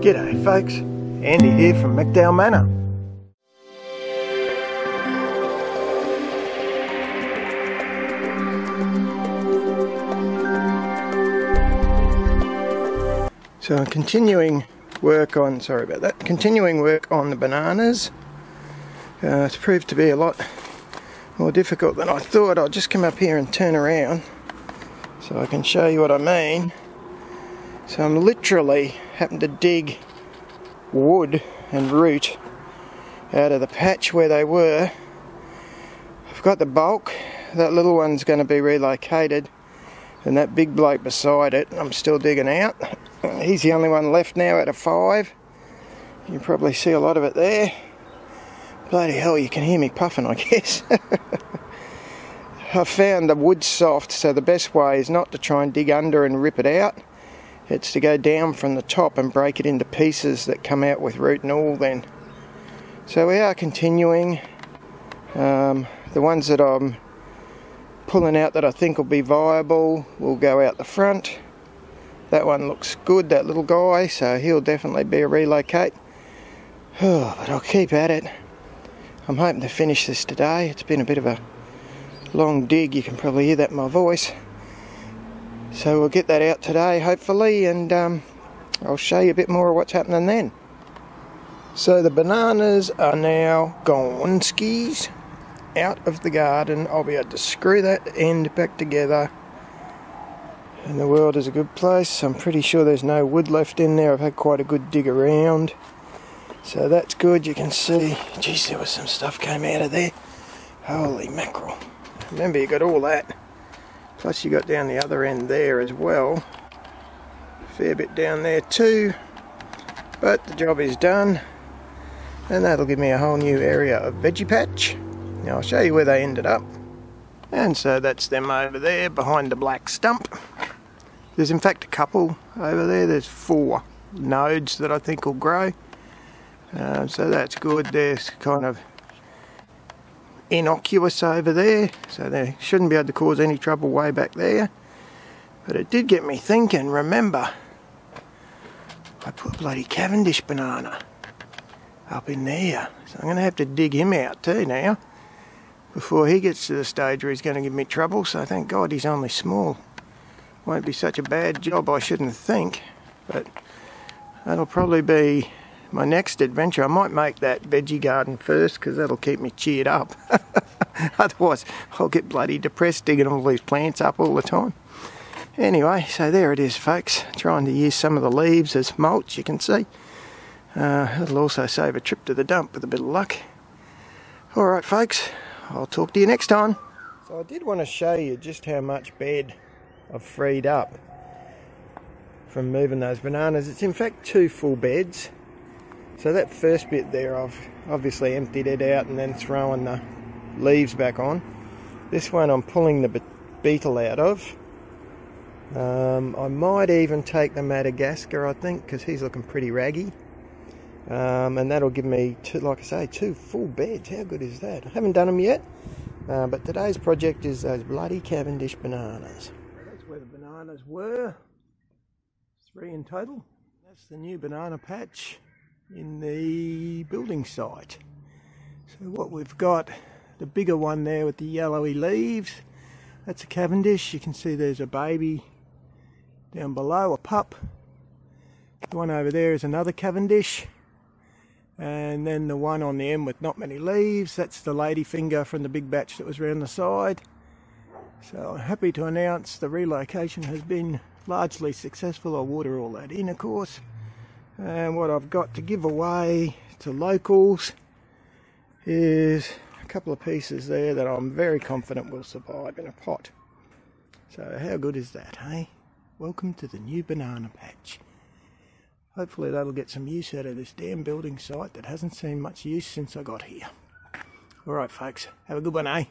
G'day folks, Andy here from McDowall Manor. So I'm continuing work on, sorry about that, continuing work on the bananas. Uh, it's proved to be a lot more difficult than I thought. I'll just come up here and turn around so I can show you what I mean. So I'm literally having to dig wood and root out of the patch where they were. I've got the bulk, that little one's going to be relocated and that big bloke beside it I'm still digging out. He's the only one left now out of five. You probably see a lot of it there. Bloody hell, you can hear me puffing, I guess. I found the wood soft, so the best way is not to try and dig under and rip it out. It's to go down from the top and break it into pieces that come out with root and all then. So we are continuing. Um, the ones that I'm pulling out that I think will be viable will go out the front. That one looks good, that little guy, so he'll definitely be a relocate. Oh, but I'll keep at it. I'm hoping to finish this today. It's been a bit of a long dig, you can probably hear that in my voice. So we'll get that out today, hopefully, and um, I'll show you a bit more of what's happening then. So the bananas are now gone skis out of the garden. I'll be able to screw that end back together. And the world is a good place. I'm pretty sure there's no wood left in there. I've had quite a good dig around. So that's good. You can see, geez, there was some stuff came out of there. Holy mackerel. Remember, you got all that. Plus you got down the other end there as well. Fair bit down there too. But the job is done. And that'll give me a whole new area of veggie patch. Now I'll show you where they ended up. And so that's them over there behind the black stump. There's in fact a couple over there. There's four nodes that I think will grow. Uh, so that's good. There's kind of innocuous over there, so they shouldn't be able to cause any trouble way back there. But it did get me thinking, remember, I put bloody Cavendish banana up in there. So I'm going to have to dig him out too now before he gets to the stage where he's going to give me trouble. So thank God he's only small. Won't be such a bad job, I shouldn't think. But that'll probably be my next adventure. I might make that veggie garden first because that'll keep me cheered up. Otherwise, I'll get bloody depressed digging all these plants up all the time. Anyway, so there it is, folks. Trying to use some of the leaves as mulch, you can see. Uh, it'll also save a trip to the dump with a bit of luck. Alright, folks, I'll talk to you next time. So I did want to show you just how much bed I've freed up from moving those bananas. It's in fact two full beds. So that first bit there, I've obviously emptied it out and then thrown the leaves back on. This one I'm pulling the beetle out of. Um, I might even take the Madagascar, I think, because he's looking pretty raggy. Um, and that'll give me, two, like I say, two full beds. How good is that? I haven't done them yet, uh, but today's project is those bloody Cavendish bananas. That's where the bananas were. Three in total. That's the new banana patch in the building site. So what we've got, the bigger one there with the yellowy leaves, that's a Cavendish. You can see there's a baby down below, a pup. The one over there is another Cavendish. And then the one on the end with not many leaves, that's the ladyfinger from the big batch that was around the side. So I'm happy to announce the relocation has been largely successful. I'll water all that in, of course. And what I've got to give away to locals is a couple of pieces there that I'm very confident will survive in a pot. So how good is that, hey? Welcome to the new banana patch. Hopefully that'll get some use out of this damn building site that hasn't seen much use since I got here. Alright folks, have a good one, eh?